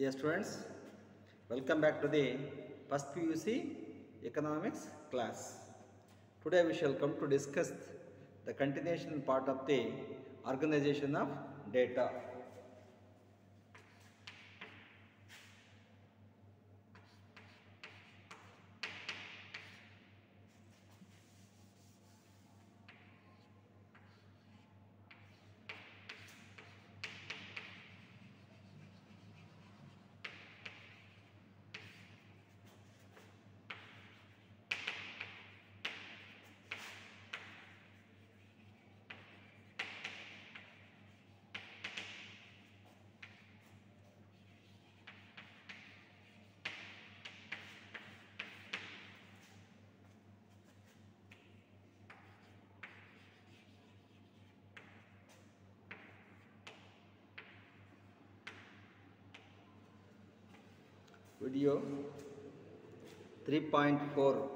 Dear students, welcome back to the first PUC economics class. Today we shall come to discuss the continuation part of the organization of data. Video 3.4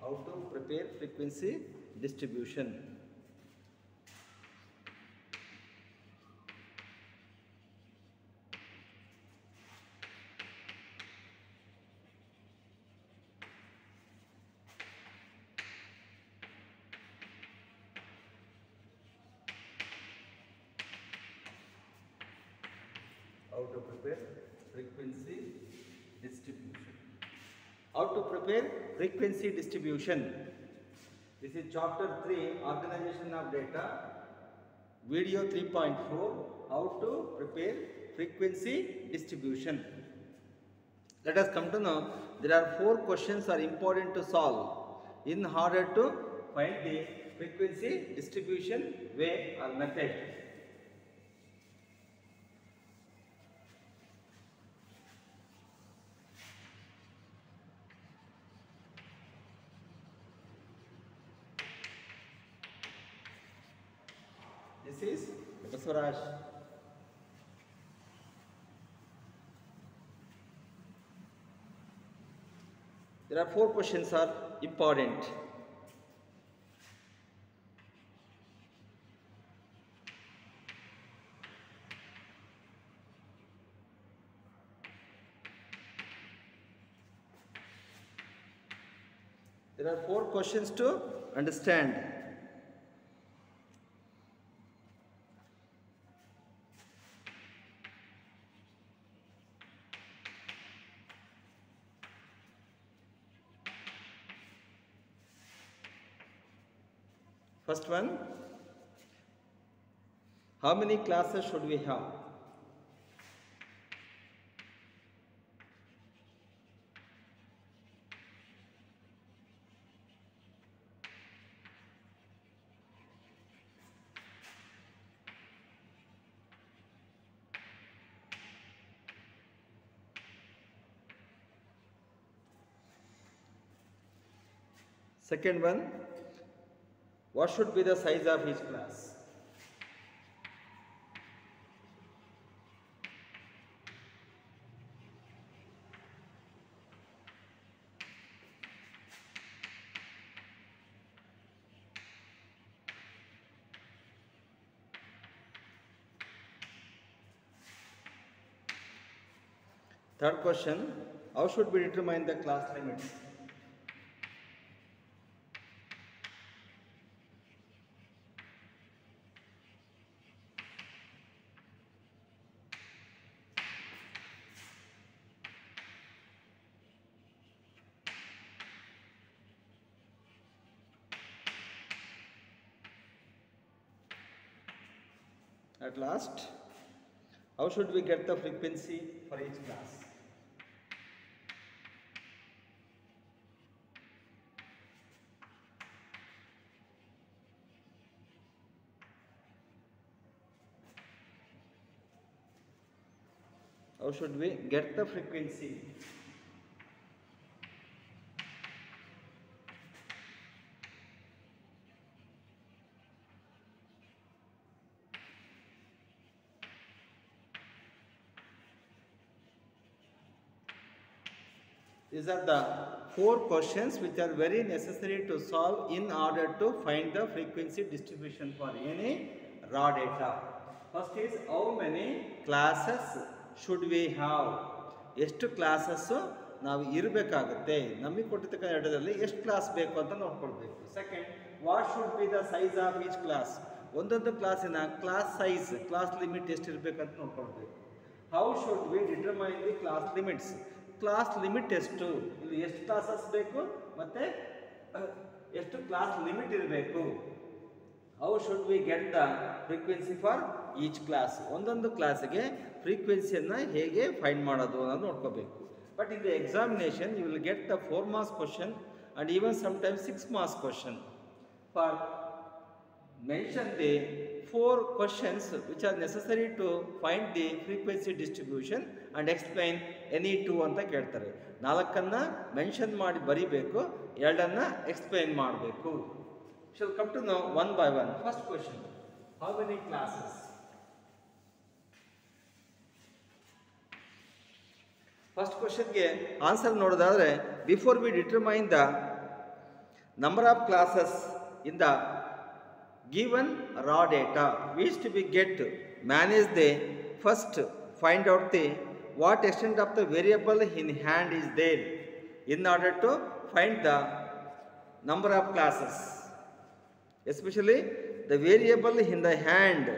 How to prepare frequency distribution. How to prepare frequency distribution. How to prepare frequency distribution. This is chapter 3 organization of data video 3.4 how to prepare frequency distribution. Let us come to know there are four questions are important to solve in order to find the frequency distribution way or method. This is Baswaraj. There are four questions are important. There are four questions to understand. First one, how many classes should we have? Second one, what should be the size of his class? Third question, how should we determine the class limits? At last, how should we get the frequency for each class? How should we get the frequency? These are the four questions which are very necessary to solve in order to find the frequency distribution for any raw data. First is how many classes should we have? ಎಷ್ಟು classes ನಾವು ಇರಬೇಕಾಗುತ್ತೆ ನಮಗೆ ಕೊಟ್ಟಿರ್ತಕ್ಕಂಥ ಡೇಟಾದಲ್ಲಿ ಎಷ್ಟು class ಬೇಕು ಅಂತ ನೋಡ್ಕೊಳ್ಬೇಕು second what should be the size of each class ಒಂದೊಂದು ಕ್ಲಾಸಿನ ಕ್ಲಾಸ್ ಸೈಜ್ ಕ್ಲಾಸ್ ಲಿಮಿಟ್ ಎಷ್ಟು ಇರಬೇಕಂತ ನೋಡ್ಕೊಳ್ಬೇಕು how should we determine the class limits class limit ಎಷ್ಟು? ಇಲ್ಲಿ ಎಷ್ಟು ಕ್ಲಾಸಸ್ ಬೇಕು ಮತ್ತು ಎಷ್ಟು ಕ್ಲಾಸ್ ಲಿಮಿಟ್ ಇರಬೇಕು? How should we get the frequency for each class ಒಂದೊಂದು ಕ್ಲಾಸಿಗೆ ಫ್ರೀಕ್ವೆನ್ಸಿಯನ್ನು ಹೇಗೆ ಫೈಂಡ್ ಮಾಡೋದು ಅನ್ನೋದು ನೋಡ್ಕೋಬೇಕು. But in the examination you will get the four marks question and even sometimes six marks question for mention the four questions which are necessary to find the frequency distribution and explain any two ಅಂತ ಕೇಳ್ತಾರೆ ನಾಲ್ಕನ್ನ mention ಮಾಡಿ ಬರಿಬೇಕು ಎರಡನ್ನ explain ಮಾಡಬೇಕು shall come to know one by one first question how many classes first ಕ್ವೆಶನ್ಗೆ answer ನೋಡೋದಾದ್ರೆ before we determine the number of classes in the given raw data which we be get manage the first find out the what extent of the variable in hand is there in order to find the number of classes. Especially the variable in the hand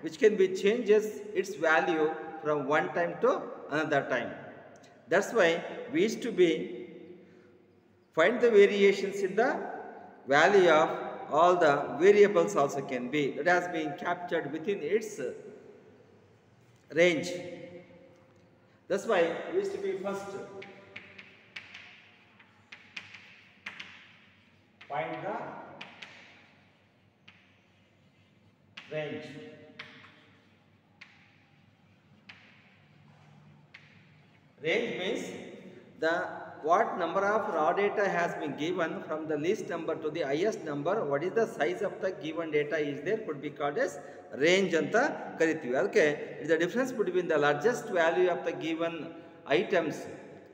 which can be changes its value from one time to another time. That's why we used to be find the variations in the value of all the variables also can be that has been captured within its range. That's why we used to be first find the range. Range means the what number of raw data has been given from the least number to the highest number what is the size of the given data is there could be called as range ಅಂತ ಕರಿತೀವಿ ಅದಕ್ಕೆ it the difference between the largest value of the given items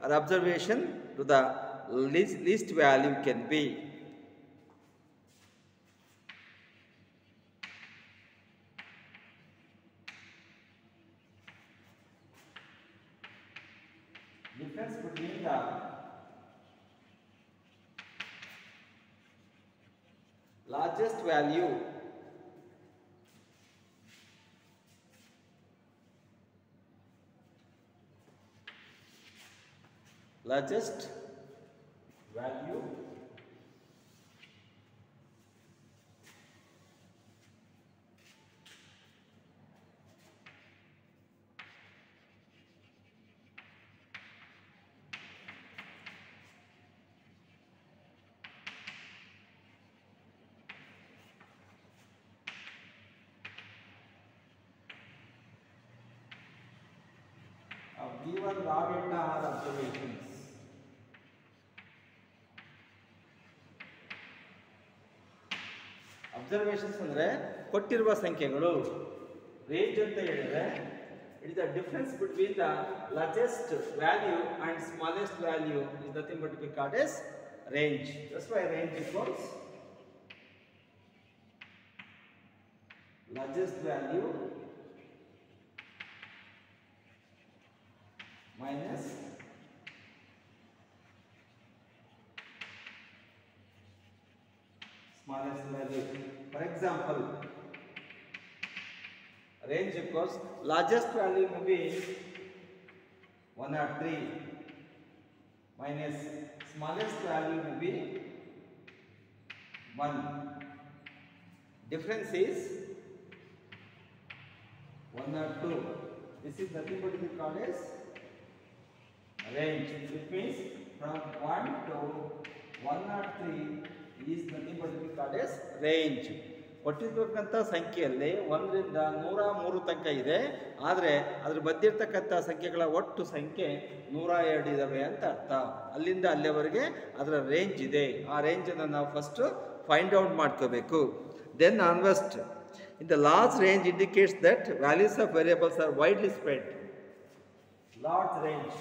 or observation to the least least value can be Largest value. Largest value observations ಅಂದರೆ ಕೊಟ್ಟಿರುವ ಸಂಖ್ಯೆಗಳು range ಅಂತ ಹೇಳಿದ್ರೆ it the difference between the largest value and smallest value is nothing but be called as range that's why range equals largest value minus smallest value. For example, range equals largest value may be 103 minus smallest value may be 1. Difference is 1 or 2. This is nothing but we call as range. It means from 1 to 1 or 3 is nothing but we as range. ಕೊಟ್ಟಿರ್ತಕ್ಕಂಥ ಸಂಖ್ಯೆಯಲ್ಲಿ ಒಂದರಿಂದ ನೂರ ಮೂರು ತನಕ ಇದೆ. ಆದರೆ ಅದ್ರ ಬದ್ದಿರ್ತಕ್ಕಂಥ ಸಂಖ್ಯೆಗಳ ಒಟ್ಟು ಸಂಖ್ಯೆ ನೂರ ಎರಡು ಇದ್ದಾವೆ ಅಂತ ಅರ್ಥ. ಅಲ್ಲಿಂದ ಅಲ್ಲಿವರೆಗೆ ಅದರ ರೇಂಜ್ ಇದೆ. ಆ ರೇಂಜನ್ನು ನಾವು ಫಸ್ಟು ಫೈಂಡ್ ಔಟ್ ಮಾಡ್ಕೋಬೇಕು. Then honest in the last range indicates that values of variables are widely spread large range.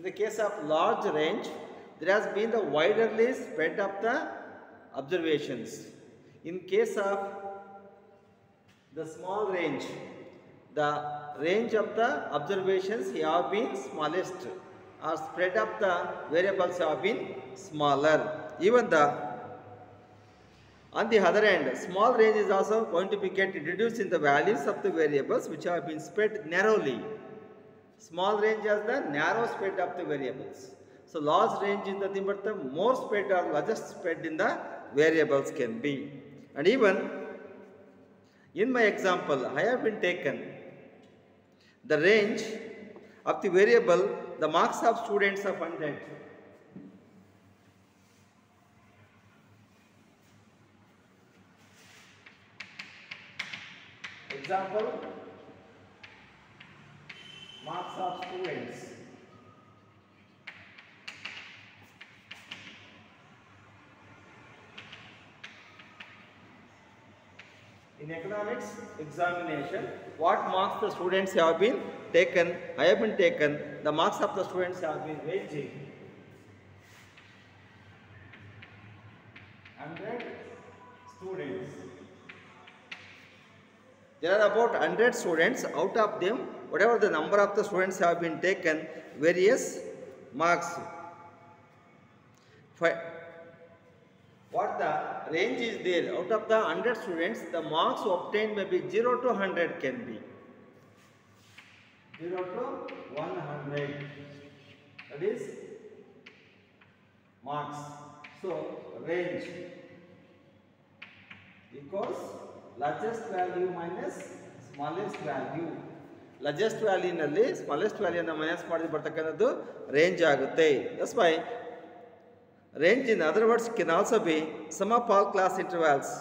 In the case of large range, there has been the widerly spread of the observations. In case of the small range, the range of the observations have been smallest or spread of the variables have been smaller. Even the on the other hand, small range is also going to be get reduced in the values of the variables which have been spread narrowly. Small range has the narrow spread of the variables. So large range in the thing but the more spread or largest spread in the variables can be. And even in my example, I have been taken the range of the variable, the marks of students of 100. Example, marks of students. In economics examination, what marks the students have been taken, I have been taken, the marks of the students have been ranging. 100 students. There are about 100 students, out of them, whatever the number of the students have been taken, various marks. What the range is there, out of the 100 students, the marks obtained may be 0 to 100 can be. 0 to 100. That is marks. So, range equals largest value minus smallest value. Largest ವ್ಯಾಲ್ಯೂನಲ್ಲಿ ನಲ್ಲಿ smallest ವ್ಯಾಲ್ಯೂನ minus ಮಾಡಿ ಬರ್ತಕ್ಕಂಥದ್ದು range ಆಗುತ್ತೆ. That's why range in other words can also be sum of all class intervals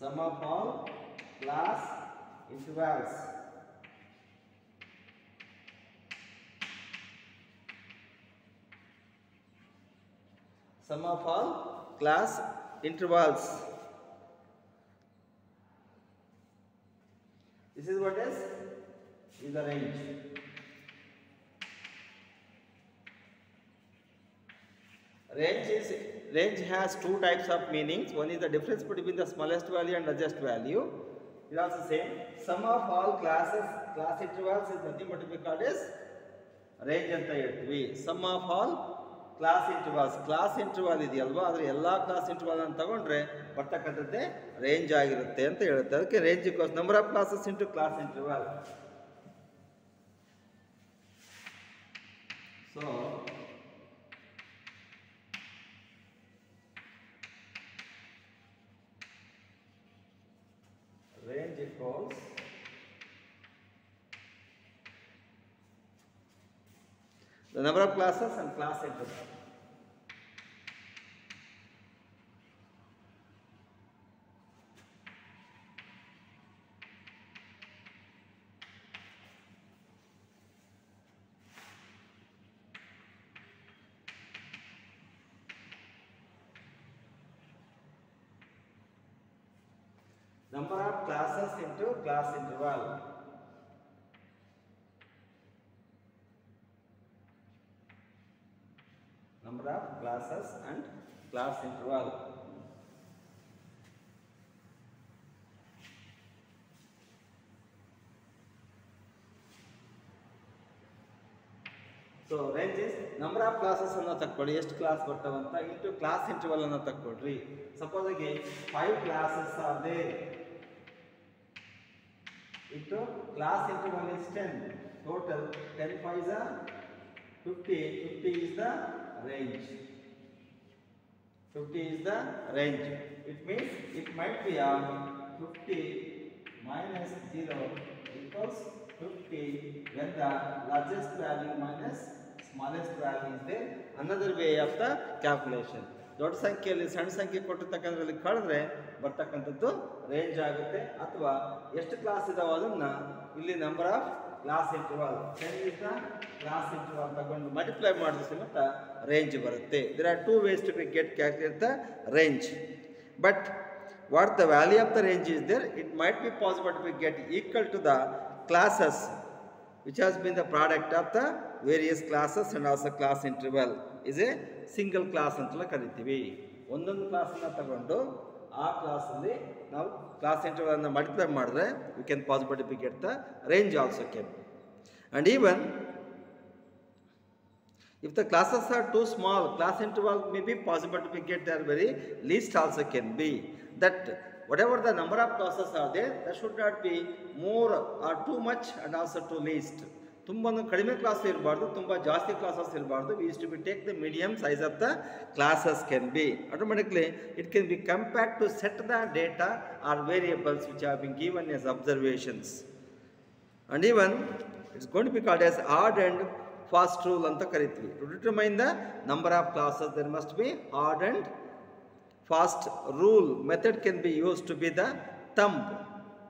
sum of all class intervals. Sum of all class intervals this is what is is the range range is range has two types of meanings one is the difference between the smallest value and largest value it also same sum of all classes class intervals is nothing but to be called as range ಅಂತ ಹೇಳ್ತೀವಿ some of all class intervals class interval ಇದೆಯಲ್ವಾ? ಆದರೆ ಎಲ್ಲ class ಇಂಟರ್ವಾಲನ್ನು ತಗೊಂಡ್ರೆ ಬರ್ತಕ್ಕಂಥದ್ದೇ range ಆಗಿರುತ್ತೆ ಅಂತ ಹೇಳುತ್ತೆ. ಅದಕ್ಕೆ range number of classes into class interval so range equals the number of classes and class interval. Number of classes into class interval. Number of classes and class interval. So range is number of classes ಅನ್ನ ತಕ್ಕೊಳ್ಳಿ ಎಷ್ಟು class ಬರ್ತಾವಂತ into class interval ಅನ್ನ ತಕ್ಕೊಳ್ರಿ suppose ಆಗಿ five classes are there into class interval is ten total ten five fifty fifty is the range fifty is the range it means it might be a fifty minus 0 equals 50 when the largest value minus smallest value is there. Another way of the calculation. ದೊಡ್ಡ ಸಂಖ್ಯೆಯಲ್ಲಿ ಸಣ್ಣ ಸಂಖ್ಯೆ ಕೊಟ್ಟಿರ್ತಕ್ಕಂಥದ್ರಲ್ಲಿ ಕಳೆದ್ರೆ ಬರ್ತಕ್ಕಂಥದ್ದು range ಆಗುತ್ತೆ ಅಥವಾ ಎಷ್ಟು class ಇದಾವೆ ಅದನ್ನು ಇಲ್ಲಿ number of class interval is the class interval ತಗೊಂಡು ಮಲ್ಟಿಪ್ಲೈ ಮಾಡಿದ್ರೆ ಸಮೇತ ರೇಂಜ್ ಬರುತ್ತೆ there are two ways to be get calculate the range but what the value of the range is there, it might be possible to get equal to the classes which has been the product of the various classes and also class interval is a single class ಅಂತೆಲ್ಲ ಕರಿತೀವಿ ಒಂದೊಂದು ಕ್ಲಾಸನ್ನು ತಗೊಂಡು ಆ class ಅಲ್ಲಿ ನಾವು class interview ಅನ್ನ multiply ಮಾಡಿದ್ರೆ you can possible get the range also can and even if the classes are too small class interview may be possible to get their very least also can be that whatever the number of classes are they that should not be more are too much and also too least ತುಂಬ ಕಡಿಮೆ class ಇರಬಾರ್ದು ತುಂಬ ಜಾಸ್ತಿ classes ಇರಬಾರ್ದು we is to be take the medium size of the classes can be automatically it can be compared to set the data or variables which have been given as observations and even it's going to be called as odd and fast rule ಅಂತ ಕರಿತೀವಿ to determine the number of classes there must be odd and fast rule method can be used to be the thumb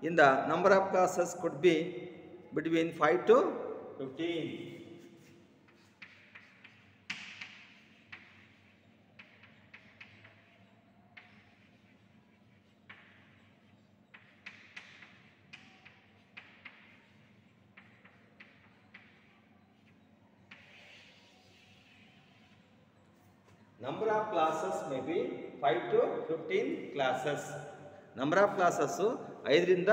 in the number of classes could be between 5 to 15. number of classes may be 5 to 15 classes number of classes 5 ರಿಂದ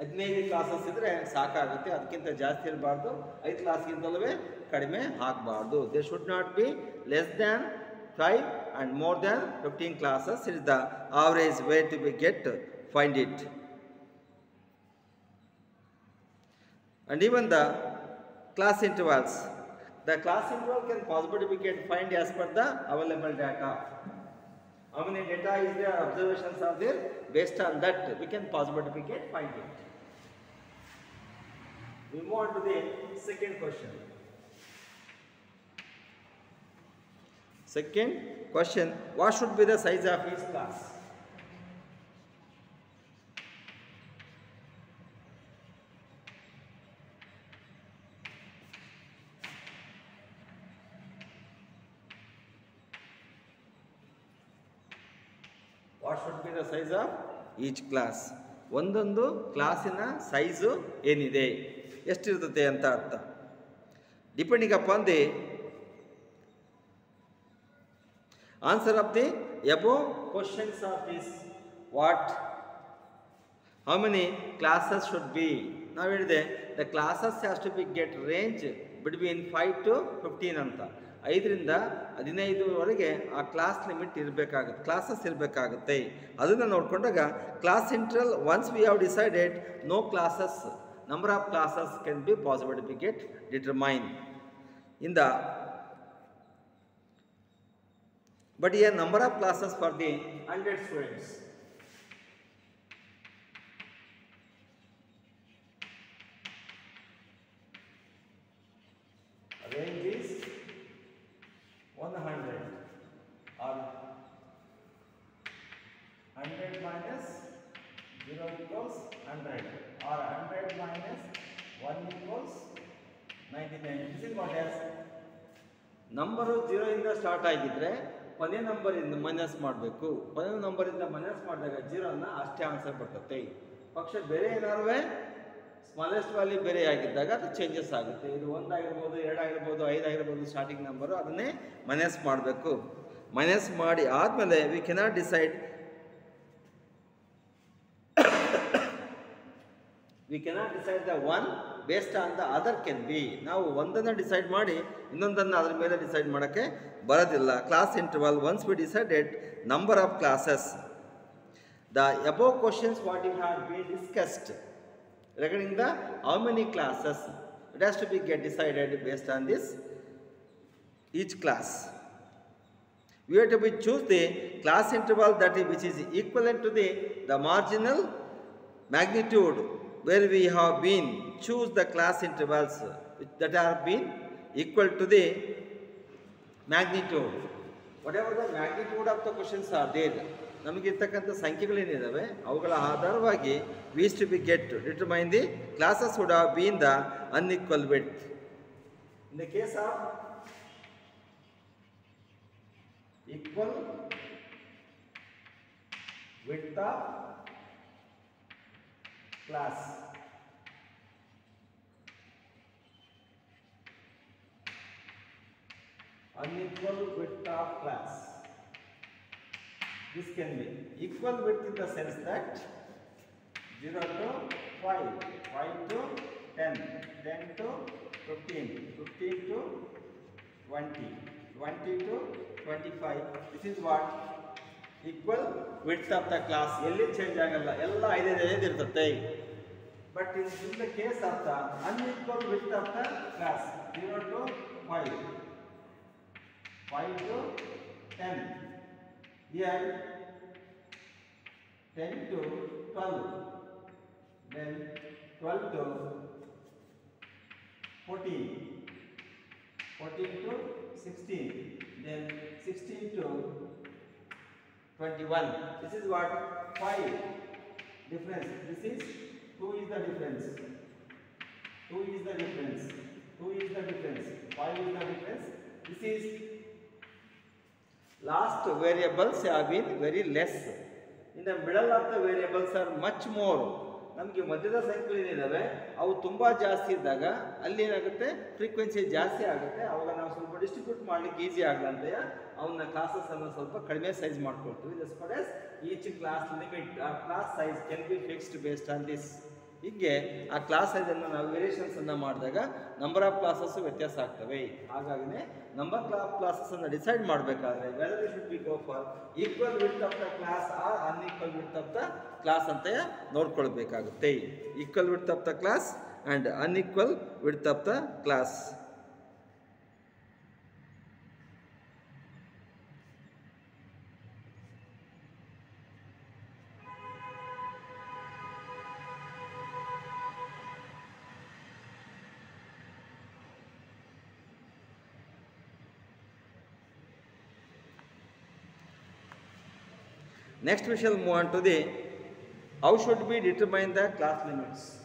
ಹದಿನೈದು classes ಇದ್ದರೆ ಸಾಕಾಗುತ್ತೆ ಅದಕ್ಕಿಂತ ಜಾಸ್ತಿ ಇರಬಾರ್ದು ಐದು ಕ್ಲಾಸ್ಗಿಂತಲೂ ಕಡಿಮೆ ಆಗಬಾರ್ದು they should not be less than five and more than fifteen classes is the average way to be get find it and even the class intervals. The class interval can possibly be get find as per the available data. How many data is there, observations are there, based on that we can possibly get find it. We move on to the second question. Second question, what should be the size of his class? What should be the size of each class ಒಂದೊಂದು ಕ್ಲಾಸಿನ size ಏನಿದೆ ಎಷ್ಟಿರ್ತದೆ ಅಂತ ಅರ್ಥ. Depending upon the answer of the above questions of this what. How many classes should be ನಾವು ಹೇಳಿದೆ the classes has to be get range between five to fifteen ಅಂತ. ಐದರಿಂದ ಹದಿನೈದುವರೆಗೆ ಆ ಕ್ಲಾಸ್ ಲಿಮಿಟ್ ಇರಬೇಕಾಗುತ್ತೆ ಕ್ಲಾಸಸ್ ಇರಬೇಕಾಗುತ್ತೆ. ಅದನ್ನು ನೋಡಿಕೊಂಡಾಗ class interval once we have decided no classes number of classes can be possible to get determined in the but here number of classes for the 100 students. ಆಗಿದ್ರೆ ಕೊನೆ ನಂಬರಿಂದ ಮೈನಸ್ ಮಾಡಬೇಕು. ಕೊನೆ ನಂಬರಿಂದ minus ಮಾಡಿದಾಗ ಜೀರೋನ ಅಷ್ಟೇ ಆನ್ಸರ್ ಬರ್ತತೆ. ಪಕ್ಷ ಬೇರೆ ಏನಾರು ಸ್ಮಾಲೆಸ್ಟ್ ವ್ಯಾಲ್ಯೂ ಬೇರೆ ಆಗಿದ್ದಾಗ ಅದು ಚೇಂಜಸ್ ಆಗುತ್ತೆ. ಇದು ಒಂದಾಗಿರ್ಬೋದು ಎರಡಾಗಿರ್ಬೋದು ಐದಾಗಿರ್ಬೋದು ಸ್ಟಾರ್ಟಿಂಗ್ ನಂಬರು ಅದನ್ನೇ ಮೈನಸ್ ಮಾಡಬೇಕು. ಮೈನಸ್ ಮಾಡಿ ಆದಮೇಲೆ we cannot decide we cannot decide the one based the other can be ನಾವು ಒಂದನ್ನು ಡಿಸೈಡ್ ಮಾಡಿ, ಇನ್ನೊಂದನ್ನು ಅದರ ಮೇಲೆ ಡಿಸೈಡ್ ಮಾಡೋಕ್ಕೆ ಬರೋದಿಲ್ಲ. Class interval once be decide at number of classes the above questions what you have be discussed regarding the how many classes it has to be get decided based on this each class you have to be choose the class interval that is which is equal to the the marginal magnitude where we have been choose the class intervals that have been equal to the magnitude whatever the magnitude of the questions are there ನಮಗಿರ್ತಕ್ಕಂಥ ಸಂಖ್ಯೆಗಳೇನಿದ್ದಾವೆ ಅವುಗಳ ಆಧಾರವಾಗಿ we's to be get determine the classes would have been the unequal with in the case of equal width of class unequal width of class this can be equal width in the sense that 0 to 5 5 to 10 10 to 15 15 to 20 20 to 25 this is what equal width of the class ಎಲ್ಲಿ change ಆಗಲ್ಲ ಎಲ್ಲ ಐದೈದು ಐದು ಇರ್ತದೆ but in in the case of the unequal width of the class zero to five five to ten year ten to twelve then twelve to fourteen 14 to 16 then 16 to 21 this is what 5 difference this is 2 is the difference 2 is the difference 2 is the difference 5 is the difference this is last variables have been very less in the middle of the variables are much more ನಮಗೆ ಮಧ್ಯದ ಸಂಖ್ಯೆಗಳಿದ್ದಾವೆ ಅವು ತುಂಬ ಜಾಸ್ತಿ ಇದ್ದಾಗ ಅಲ್ಲಿ ಏನಾಗುತ್ತೆ? Frequency ಜಾಸ್ತಿ ಆಗುತ್ತೆ. ಅವಾಗ ನಾವು ಸ್ವಲ್ಪ ಡಿಸ್ಟ್ರಿಬ್ಯೂಟ್ ಮಾಡ್ಲಿಕ್ಕೆ ಈಸಿ ಆಗಲಂತೆ ಅವನ್ನ ಕ್ಲಾಸಸ್ ಅನ್ನು ಸ್ವಲ್ಪ ಕಡಿಮೆ ಸೈಜ್ ಮಾಡ್ಕೊಳ್ತೀವಿ. Thus for each class limit ಆ class size can be fixed based on this ಹೀಗೆ ಆ ಕ್ಲಾಸ್ ಸೈಜನ್ನು ನಾವು ವೇರಿಯೇಷನ್ಸ್ ಅನ್ನು ಮಾಡಿದಾಗ ನಂಬರ್ ಆಫ್ ಕ್ಲಾಸಸ್ ವ್ಯತ್ಯಾಸ ಆಗ್ತವೆ. ಹಾಗಾಗಿನೇ ನಂಬರ್ ಆಫ್ ಕ್ಲಾಸಸ್ ಅನ್ನು ಡಿಸೈಡ್ ಮಾಡಬೇಕಾದ್ರೆ whether should be go for equal width of the class or unequal width of the class ಅಂತ ನೋಡ್ಕೊಳ್ಬೇಕಾಗುತ್ತೆ. Equal width of the class and unequal width of the class Next we shall move on to the how should we determine the class limits.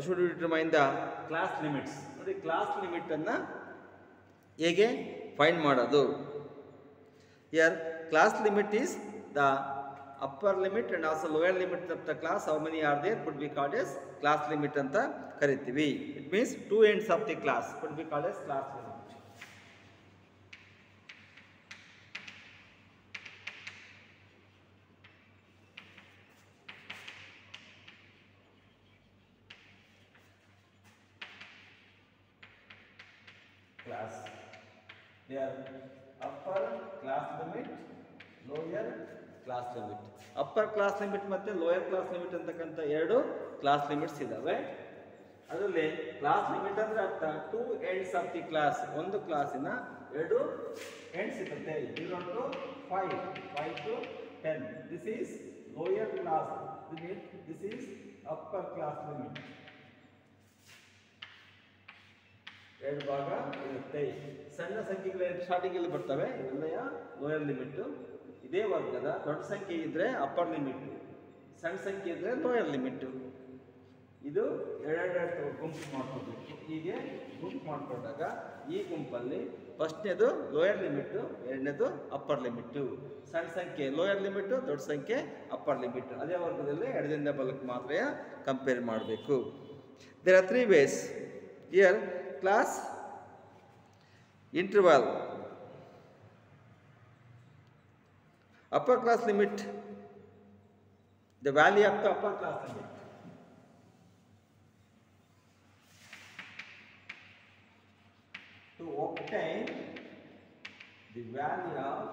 Should we determine the class limits? ನೋಡಿ class ಲಿಮಿಟನ್ನು ಹೇಗೆ find ಮಾಡೋದು? Here class limit is the upper limit and also lower limit of the class how many are there could be called as class limit ಅಂತ ಕರಿತೀವಿ. It means two ends of the class could be called as class limit class. They are upper class limit, lower class limit. Upper class limit ಮತ್ತೆ lower class limit ಅಂತಕ್ಕಂಥ ಎರಡು class limits ಇದ್ದಾವೆ ಅದರಲ್ಲಿ class limit ಅಂದ್ರೆ ಅರ್ಥ two ends of the class ಒಂದು ಕ್ಲಾಸಿನ ಎರಡು ಎಂಡ್ಸ್ ಇರುತ್ತೆ. Zero to five five to ten this is lower class limit this is upper class limit ಎರಡು ಭಾಗ ಇರುತ್ತೆ. ಸಣ್ಣ ಸಂಖ್ಯೆಗಳು ಸ್ಟಾರ್ಟಿಂಗಲ್ಲಿ ಬರ್ತವೆ, ಇವೆಲ್ಲ ಲೋಯರ್ ಲಿಮಿಟ್ ಇದೇ ವರ್ಗದ ದೊಡ್ಡ ಸಂಖ್ಯೆ ಇದ್ರೆ ಅಪ್ಪರ್ ಲಿಮಿಟ್ ಸಣ್ಣ ಸಂಖ್ಯೆ ಇದ್ರೆ ಲೋಯರ್ ಲಿಮಿಟ್ ಇದು ಎರಡೆರಡು ಗುಂಪು ಮಾಡ್ಕೋಬೇಕು ಹೀಗೆ ಗುಂಪು ಮಾಡ್ಕೊಂಡಾಗ ಈ ಗುಂಪಲ್ಲಿ ಫಸ್ಟ್ನೇದು ಲೋಯರ್ ಲಿಮಿಟ್ ಎರಡನೇದು ಅಪ್ಪರ್ ಲಿಮಿಟ್ ಸಣ್ಣ ಸಂಖ್ಯೆ ಲೋಯರ್ ಲಿಮಿಟ್ ದೊಡ್ಡ ಸಂಖ್ಯೆ ಅಪ್ಪರ್ ಲಿಮಿಟ್ ಅದೇ ವರ್ಗದಲ್ಲಿ ಎಡದಿಂದ ಬಲಕ್ಕೆ ಮಾತ್ರ ಕಂಪೇರ್ ಮಾಡಬೇಕು. There are three ways here class interval. Upper class limit the value of the upper class limit to obtain the value of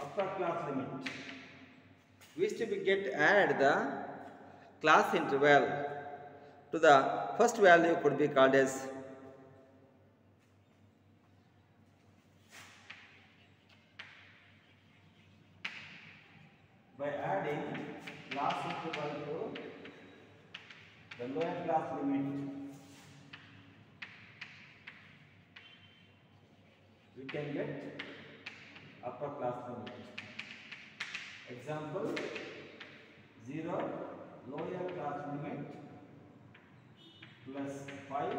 upper class limit. We to get add the class interval to the first value could be called as by adding class interval to the lower class limit. We can get upper class limit. Example 0 lower class limit plus 5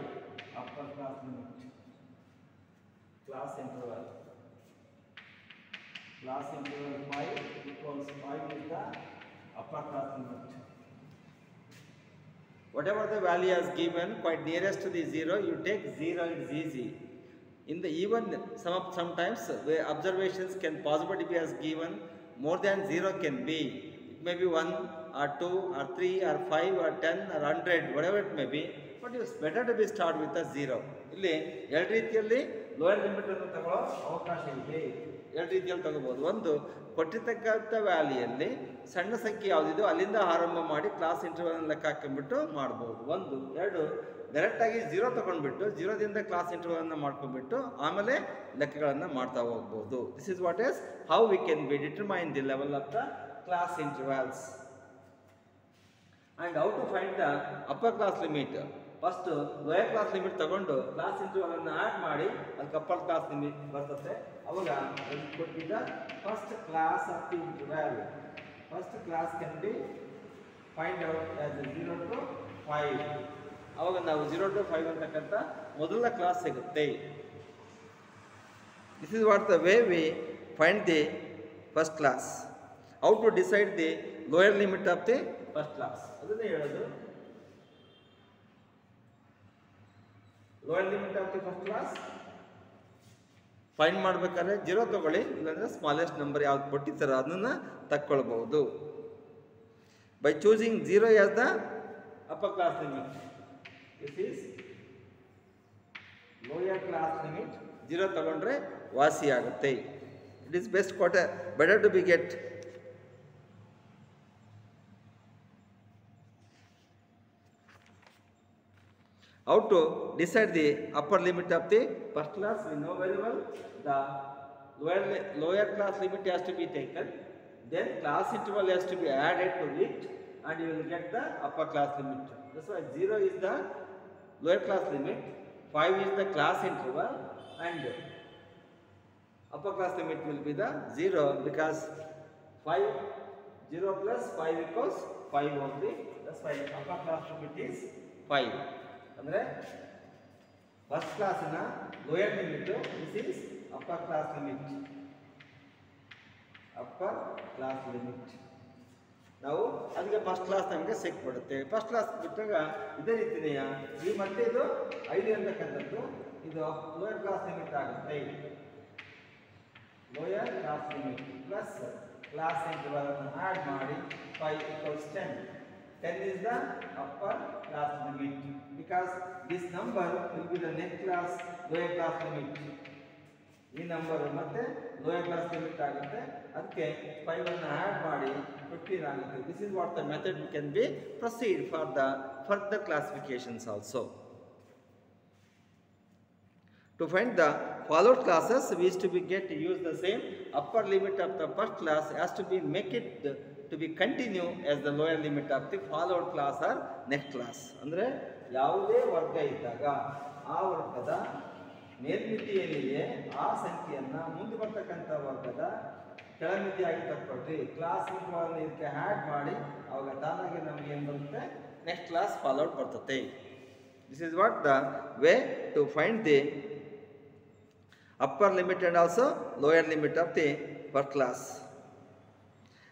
upper class limit. Class interval class integral 5 equals 5 is the upper class limit. Whatever the value is given, quite nearest to the 0, you take 0, it's easy. In the even, some, sometimes the observations can possibly be as given, more than 0 can be. It may be 1 or 2 or 3 or 5 or 10 or 100, whatever it may be. But it's better to be start with a 0. ಇಲ್ಲಿ ಎರಡು ರೀತಿಯಲ್ಲಿ lower limit ಅನ್ನು ತಗೊಳ್ಳೋ ಅವಕಾಶ ಇದೆ ಎರಡು ರೀತಿಯಲ್ಲಿ ತಗೋಬಹುದು. ಒಂದು, ಕೊಟ್ಟಿರ್ತಕ್ಕಂಥ ವ್ಯಾಲಿಯಲ್ಲಿ ಸಣ್ಣ ಸಂಖ್ಯೆ ಯಾವುದಿದೆಯೋ ಅಲ್ಲಿಂದ ಆರಂಭ ಮಾಡಿ ಕ್ಲಾಸ್ ಇಂಟರ್ವಲ್ ಲೆಕ್ಕ ಹಾಕೊಂಡ್ಬಿಟ್ಟು ಮಾಡ್ಬೋದು. ಒಂದು, ಎರಡು ಡೈರೆಕ್ಟಾಗಿ ಜೀರೋ ತಗೊಂಡ್ಬಿಟ್ಟು ಜೀರೋದಿಂದ ಕ್ಲಾಸ್ ಇಂಟರ್ವಲ್ನ ಮಾಡ್ಕೊಂಡ್ಬಿಟ್ಟು ಆಮೇಲೆ ಲೆಕ್ಕಗಳನ್ನು ಮಾಡ್ತಾ ಹೋಗ್ಬೋದು. This is what is how we can be determine the level of the class intervals and how to find the upper class limit first lower class limit ತಗೊಂಡು ಕ್ಲಾಸ್ ಇಂಟರ್ವಲ್ ಅನ್ನು add ಮಾಡಿ, ಅದಕ್ಕೆ upper class limit ಬರ್ತದೆ. ಅವಾಗ ಅದಕ್ಕೆ ಕೊಟ್ಟಿದ್ದ first class of the value first class can be find out as zero to five ಅವಾಗ ನಾವು ಝೀರೋ ಟು ಫೈವ್ ಅಂತಕ್ಕಂಥ ಮೊದಲ ಕ್ಲಾಸ್ ಸಿಗುತ್ತೆ. This is what the way we find the first class how to decide the lower limit of the first class ಅದನ್ನೇ ಹೇಳೋದು. Lower limit of the first class find ಮಾಡ್ಬೇಕಾದ್ರೆ zero ತಗೊಳ್ಳಿ, ಇಲ್ಲಾಂದ್ರೆ smallest number ಯಾವ್ದು ಕೊಟ್ಟಿರ್ತಾರೋ ಅದನ್ನ ತಕ್ಕೊಳ್ಬಹುದು. By choosing zero as the upper class limit this is lower class limit zero ತಗೊಂಡ್ರೆ ವಾಸಿ ಆಗುತ್ತೆ. It is best quarter better to be get how to decide the upper limit of the first class we know very well the lower, lower class limit has to be taken. Then class interval has to be added to it and you will get the upper class limit. That's why 0 is the lower class limit 5 is the class interval and upper class limit will be the 0 because 5 0 plus 5 equals 5 only. That's why upper class limit is 5 ಅಂದರೆ first ಕ್ಲಾಸಿನ lower limit this is upper class limit upper class limit ನಾವು ಅದಕ್ಕೆ first class ನಮಗೆ ಸಿಕ್ಬಿಡುತ್ತೆ first class ಬಿಟ್ಟಾಗ ಇದೇ ರೀತಿನೆಯ ಈ ಮತ್ತೆ ಇದು ಐದು ಅಂತಕ್ಕಂಥದ್ದು ಇದು ಲೋಯರ್ ಕ್ಲಾಸ್ ಲಿಮಿಟ್ ಆಗುತ್ತೆ. Lower class limit plus class ಇಂಟರ್ವಲನ್ನು add ಮಾಡಿ five equals ten ten is the upper class limit because this number will be the next class lower class limit ಈ ನಂಬರ್ ಮತ್ತೆ ಲೋಯರ್ ಕ್ಲಾಸ್ ಲಿಮಿಟ್ ಆಗುತ್ತೆ ಅದಕ್ಕೆ five ಅನ್ನು add ಮಾಡಿ fifteen ಆಗುತ್ತೆ this is what the method we can be proceed for the further classifications also To find the followed classes, we used to be get use the same upper limit of the first class has to be make it to be continue as the lower limit of the followed class or next class ಅಂದರೆ ಯಾವುದೇ ವರ್ಗ ಇದ್ದಾಗ ಆ ವರ್ಗದ ಮೇಲ್ಮಿತಿ ಏನಿದೆ ಆ ಸಂಖ್ಯೆಯನ್ನು ಮುಂದೆ ಬರ್ತಕ್ಕಂಥ ವರ್ಗದ ಕೆಳಮಿತಿಯಾಗಿ ತಕ್ಕೊಳ್ರಿ. ಕ್ಲಾಸ್ ಇಂಟ್ರವಲ್ ಇದಕ್ಕೆ ಆ್ಯಡ್ ಮಾಡಿ ಅವಾಗ ತಾನಾಗಿ ನಮಗೆ ಏನು ಬರುತ್ತೆ? ನೆಕ್ಸ್ಟ್ ಕ್ಲಾಸ್ ಫಾಲೋಡ್ ಬರ್ತದೆ this is what the way to find the upper limit and also lower limit of the per class.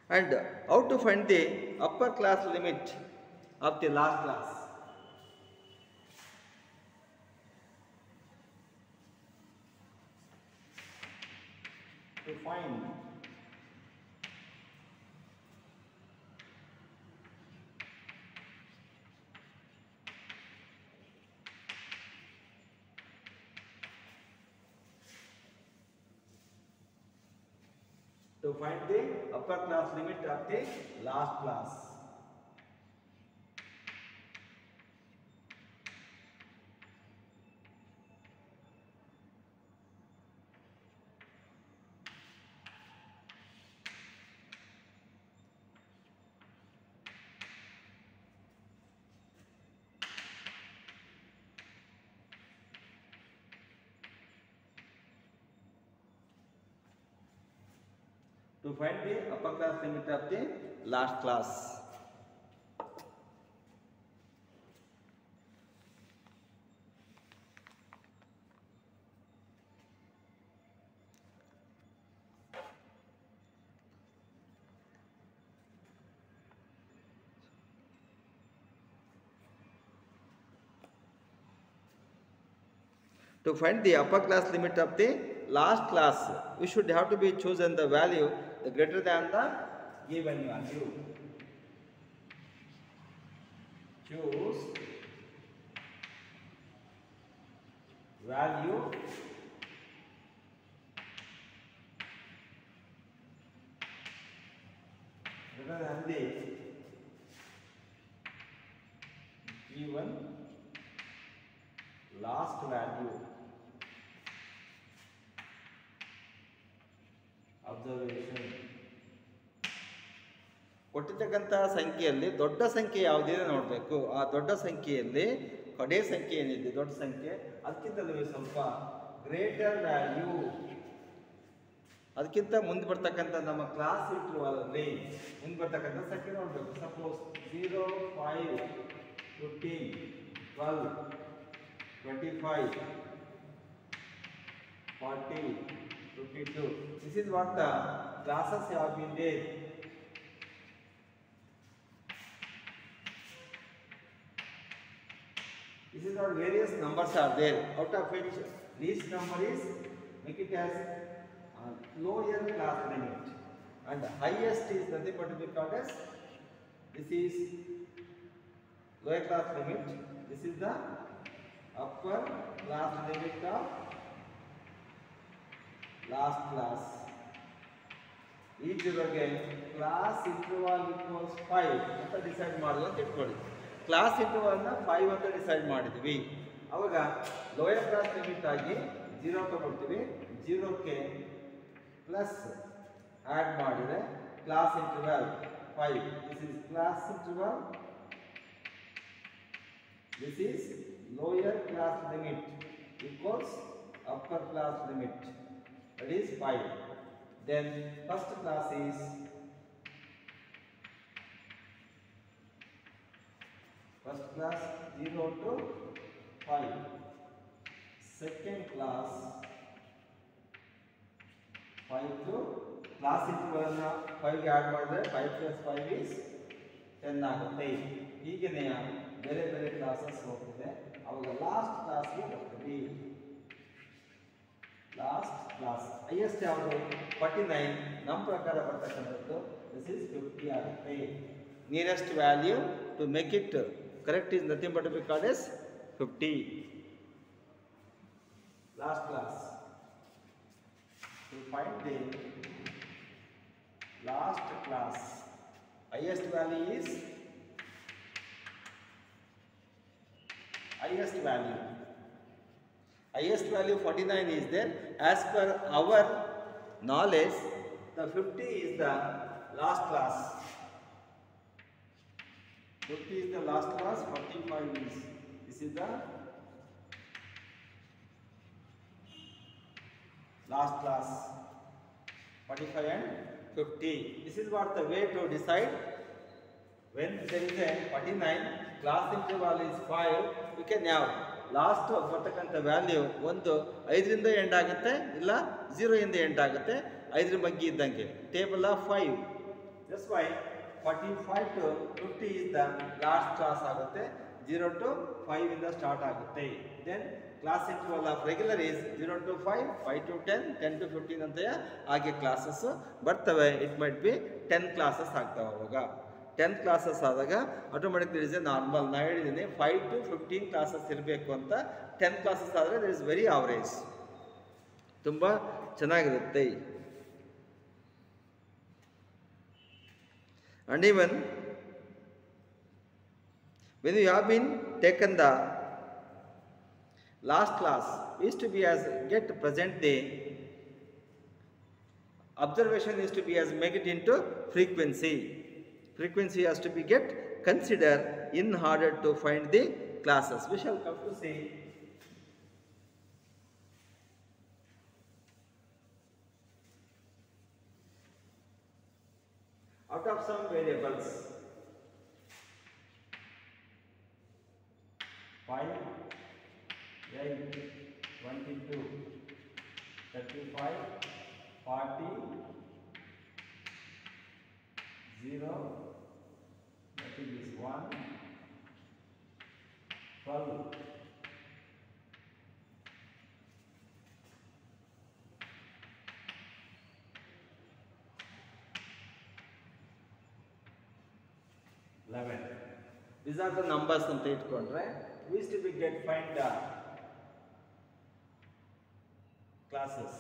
And how to find the upper class limit of the last class? To find to find the upper class limit of the last class. to find the upper class limit of the last class to find the upper class limit of the last class, we should have to be chosen the value the greater than the given value. Choose value greater than the given last value observation ಕೊಟ್ಟಿರ್ತಕ್ಕಂತಹ ಸಂಖ್ಯೆಯಲ್ಲಿ ದೊಡ್ಡ ಸಂಖ್ಯೆ ಯಾವುದಿದೆ ನೋಡಬೇಕು. ಆ ದೊಡ್ಡ ಸಂಖ್ಯೆಯಲ್ಲಿ ಕಡೆ ಸಂಖ್ಯೆ ಏನಿದೆ? ದೊಡ್ಡ ಸಂಖ್ಯೆ. ಅದಕ್ಕಿಂತಲೂ ಸ್ವಲ್ಪ ಗ್ರೇಟರ್ ವ್ಯಾಲ್ಯೂ ಅದಕ್ಕಿಂತ ಮುಂದೆ ಬರ್ತಕ್ಕಂಥ ನಮ್ಮ ಕ್ಲಾಸ್ ಇಟ್ಟಿರುವಲ್ಲಿ ಮುಂದೆ ಬರ್ತಕ್ಕಂಥ ಸಂಖ್ಯೆ ನೋಡಬೇಕು. Suppose zero five fifteen twelve twenty five forty 52. This is what the classes have been there. This is what various numbers are there. Out of which least number is make it as lower class limit, and the highest is nothing but we call as this is lower class limit. This is the upper class limit of last class each ಬಗ್ಗೆ class interval equals five ಅಂತ decide ಮಾಡೋದು ಅಂತ ಇಟ್ಕೊಳ್ಳಿ. Class ಇಂಟರ್ವಾಲ್ನ five ಅಂತ decide ಮಾಡಿದ್ವಿ. ಅವಾಗ lower class limit ಆಗಿ ಜೀರೋ ತಗೊಳ್ತೀವಿ. ಜೀರೋಕ್ಕೆ ಪ್ಲಸ್ ಆ್ಯಡ್ ಮಾಡಿದರೆ class interval five this is class interval this is lower class limit equals upper class limit that is 5 then first class is first class 0 to 5 second class 5 to class ಇಂಟರ್ವಲ್ನ 5 ಗೆ add 5 plus 5 is 10 ಆಗುತ್ತೆ ಹೀಗೆನೇ ಬೇರೆ ಬೇರೆ classes ಹೋಗ್ತಿದೆ ಅವಾಗ last ಕ್ಲಾಸ್ಗೆ ಬರ್ತೀವಿ last class highest ಯಾವುದು ಫಾರ್ಟಿ ನೈನ್ ನಮ್ಮ ಪ್ರಕಾರ ಬರ್ತಕ್ಕಂಥದ್ದು ದಿಸ್ ಈಸ್ ಫಿಫ್ಟಿ ಆಗುತ್ತೆ nearest value to make it correct is nothing but be call is fifty last class to find the last class highest value is highest value highest value 49 is there. As per our knowledge the 50 is the last class. 50 is the last class 45 is this is the last class. 45 and 50 this is what the way to decide when there is a 49 class interval is 5 we can now last ಬರ್ತಕ್ಕಂಥ value ಒಂದು ಐದರಿಂದ end ಆಗುತ್ತೆ, ಇಲ್ಲ ಝೀರೋಯಿಂದ end ಆಗುತ್ತೆ, ಐದರ ಬಗ್ಗೆ ಇದ್ದಂಗೆ. Table of five as why forty five to fifty is last class ಆಗುತ್ತೆ ಜೀರೋ ಟು ಫೈವ್ ಇಂದ ಸ್ಟಾರ್ಟ್ ಆಗುತ್ತೆ. Then class interval of regular is zero to five five to ten ten to fifteen ಅಂತೆಯೇ ಹಾಗೆ classes ಬರ್ತವೆ. It might be ten classes ಆಗ್ತವೆ ಅವಾಗ. Tenth classes ಆದಾಗ automatic there is a normal ನಾನು ಹೇಳಿದ್ದೀನಿ ಫೈವ್ ಟು ಫಿಫ್ಟೀನ್ ಕ್ಲಾಸಸ್ ಇರಬೇಕು ಅಂತ ಟೆಂತ್ ಕ್ಲಾಸಸ್ ಆದರೆ ದಿರ್ ಇಸ್ ವೆರಿ ಆವ್ರೇಜ್ ತುಂಬ ಚೆನ್ನಾಗಿರುತ್ತೆ and even when you have been taken the last class is to be as get present day observation is to be as make it into frequency frequency has to be get consider in order to find the classes. We shall come to see out of some variables 5 8 22 35 40 0 that is 1 12 11 these are the numbers ಅಂತ ಇಟ್ಕೊಂಡ್ರೆ we used to be get find the classes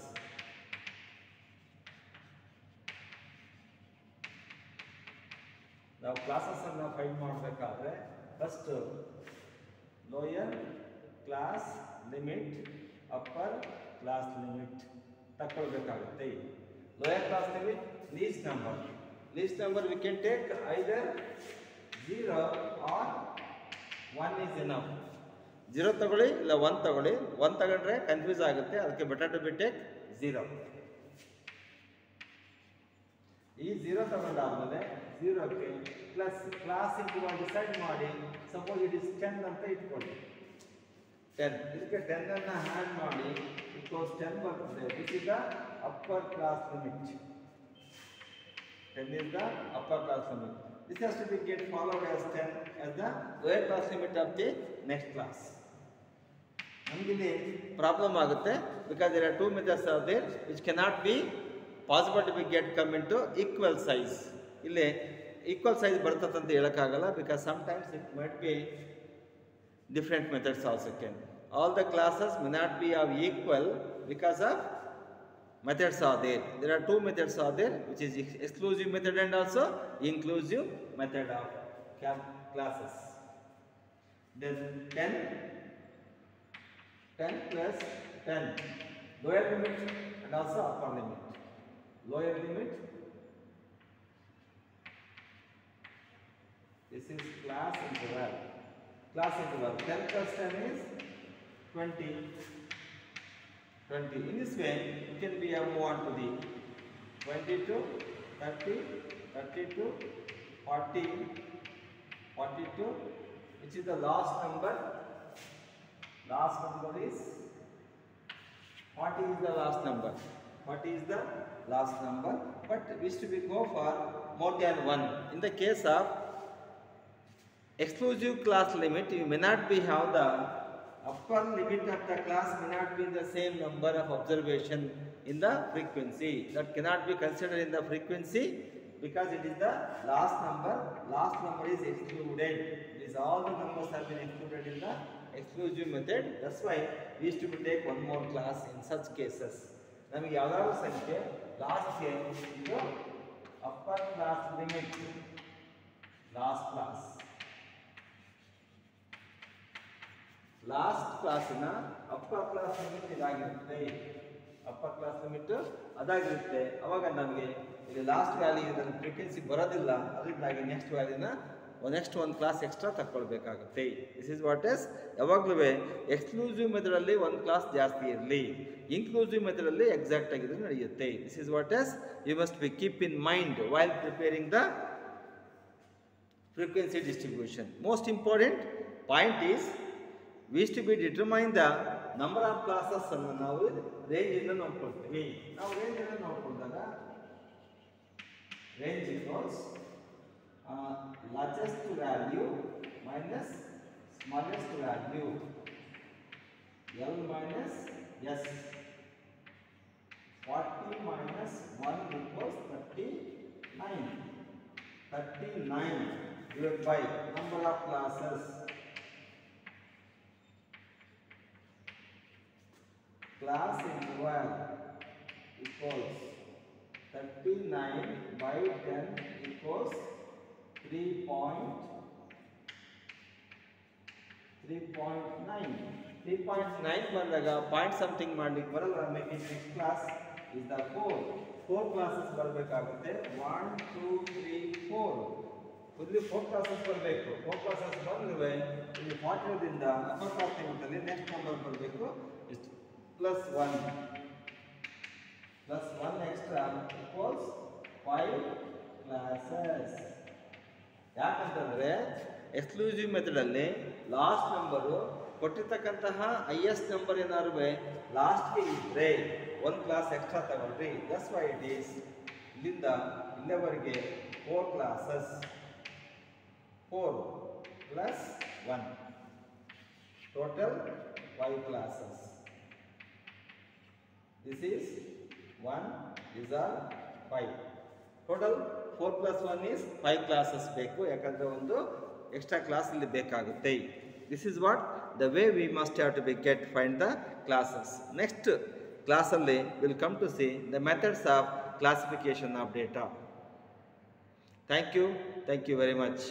ನಾವು classes ಅನ್ನ find ಮಾಡಬೇಕಾದ್ರೆ first lower class limit upper class limit ತಕ್ಕೊಳ್ಬೇಕಾಗುತ್ತೆ. Lower class limit least number least number we can take either zero or one is enough zero ತಗೊಳ್ಳಿ, ಇಲ್ಲ one ತಗೊಳ್ಳಿ. One ತಗೊಂಡ್ರೆ confuse ಆಗುತ್ತೆ, ಅದಕ್ಕೆ better to be take zero ಈ zero ತಗೊಂಡಾದ್ಮೇಲೆ ಝೀರೋಕ್ಕೆ plus class into one decide ಮಾಡಿ suppose it is ten ಅಂತ ಇಟ್ಕೊಳ್ಳಿ ಟೆನ್ ಇದಕ್ಕೆ ಟೆನ್ ಅನ್ನ ಹ್ಯಾಡ್ ಮಾಡಿ ಇಟ್ಕೋಸ್ ಟೆನ್ ಬರ್ತದೆ this is the upper class limit ten is the upper class limit this has to be get followed as ten as the lower class limit of the next class ನಮಗಿಲ್ಲಿ problem ಆಗುತ್ತೆ because there are two methods are there which cannot be possible to be get come in to equal size ಇಲ್ಲಿ equal size ಬರ್ತದೆ ಅಂತ ಹೇಳೋಕ್ಕಾಗಲ್ಲ because sometimes it might be different methods also can all the classes may not be of equal because of methods are there. There are two methods are there, which is ex- exclusive method and also inclusive method of cla- classes. Then 10, 10 plus 10, lower limit and also upper limit. Lower limit, this is class interval. Class interval, 10 plus 10 is 20. 20. In this way, you can be move on to the 22, 30, 32, 40, 42, which is the last number. Last number is 40 is the last number. 40 is the last number, but wish to be go for more than one. In the case of exclusive class limit, you may not be have the upper limit of the class may not be the same number of observation in the frequency. That cannot be considered in the frequency because it is the last number. Last number is excluded. It is all the numbers have been excluded in the exclusive method. That's why we used to take one more class in such cases. ನಮಗೆ ಯಾವ್ದಾದ್ರು ಸಂಖ್ಯೆ ಲಾಸ್ಟ್ಗೆ ಇದು upper class limit last class Last ಕ್ಲಾಸಿನ upper class limit ಇದಾಗಿರುತ್ತೆ. Upper class limit ಅದಾಗಿರುತ್ತೆ. ಅವಾಗ ನಮಗೆ ಇಲ್ಲಿ ಲಾಸ್ಟ್ ವ್ಯಾಲ್ಯೂ ಇದನ್ನು ಫ್ರೀಕ್ವೆನ್ಸಿ ಬರೋದಿಲ್ಲ. ಅದರಿಂದಾಗಿ ನೆಕ್ಸ್ಟ್ ವ್ಯಾಲ್ಯೂನ ನೆಕ್ಸ್ಟ್ ಒಂದು ಕ್ಲಾಸ್ ಎಕ್ಸ್ಟ್ರಾ ತಕ್ಕೊಳ್ಬೇಕಾಗುತ್ತೆ. ದಿಸ್ ಇಸ್ ವಾಟ್ ಎಸ್ ಯಾವಾಗಲೂ ಎಕ್ಸ್ಕ್ಲೂಸಿವ್ ಮೆಥಡಲ್ಲಿ ಒಂದು ಕ್ಲಾಸ್ ಜಾಸ್ತಿ ಇರಲಿ. ಇನ್ಕ್ಲೂಸಿವ್ ಮೆಥಡಲ್ಲಿ ಎಕ್ಸಾಕ್ಟ್ ಆಗಿದ್ರೆ ನಡೆಯುತ್ತೆ. This is what as you must be keep in mind while preparing the frequency distribution most important point is we is to be determine the number of classes ಅನ್ನು ನಾವು range ಇಂದ ನೋಡ್ಕೊಳ್ತೀವಿ ನಾವು range ಇಂದ ನೋಡ್ಕೊಂಡಾಗ range equals largest value minus smallest value L minus S forty minus one equals thirty nine 39 divided by number of classes class interval equals 39 by 10 equals three point three point nine three point nine ಬಂದಾಗ point something ಮಾಡ್ಲಿಕ್ಕೆ ಬರಲ್ಲ maybe next class is the four four classes ಬರಬೇಕಾಗುತ್ತೆ one two three four ಇಲ್ಲಿ four classes ಬರಬೇಕು four classes ಬಂದ್ರೆ ಇಲ್ಲಿ ಫಾರ್ಟಿದಿಂದ upper class ತೆಗೆದಲ್ಲಿ next number ಬರಬೇಕು plus one plus one extra equals five classes ಯಾಕಂತಂದ್ರೆ ಎಕ್ಸ್ಕ್ಲೂಸಿವ್ ಮೆಥಡಲ್ಲಿ ಲಾಸ್ಟ್ ನಂಬರು ಕೊಟ್ಟಿರ್ತಕ್ಕಂತಹ ಹೈಯೆಸ್ಟ್ ನಂಬರ್ ಏನಾದ್ರು ಲಾಸ್ಟ್ಗೆ ಇದ್ದರೆ ಒಂದು ಕ್ಲಾಸ್ ಎಕ್ಸ್ಟ್ರಾ ತಗೊಳ್ರಿ ದಸ್ ವೈ ಇಟ್ ಈಸ್ ಇಲ್ಲಿಂದ ಇಲ್ಲಿವರೆಗೆ four classes four plus one total five classes this is one is or five total four plus one is five classes ಬೇಕು. ಯಾಕಂದರೆ ಒಂದು ಎಕ್ಸ್ಟ್ರಾ ಕ್ಲಾಸ್ ಇಲ್ಲಿ ಬೇಕಾಗುತ್ತೆ. This is what the way we must have to be get find the classes next ಕ್ಲಾಸಲ್ಲಿ will come to see the methods of classification of data thank you thank you very much